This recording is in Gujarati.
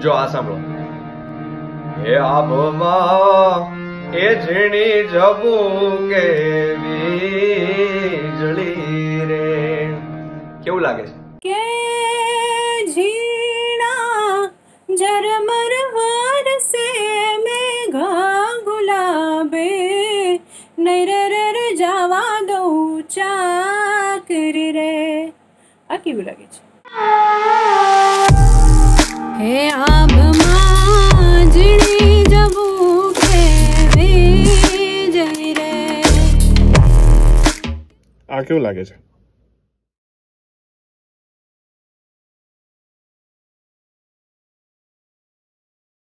જો આ સાંભળો. હે આબમાં, એ ઝીણી જબું કે વીજળી રે. કેવું લાગે છે? કે ઝીણા ઝરમર વરસે મેઘા ગુલાબે નૈરર જવા દઉં ચાકરી રે. આ કેવું લાગે છે? આ કેવું લાગે છે?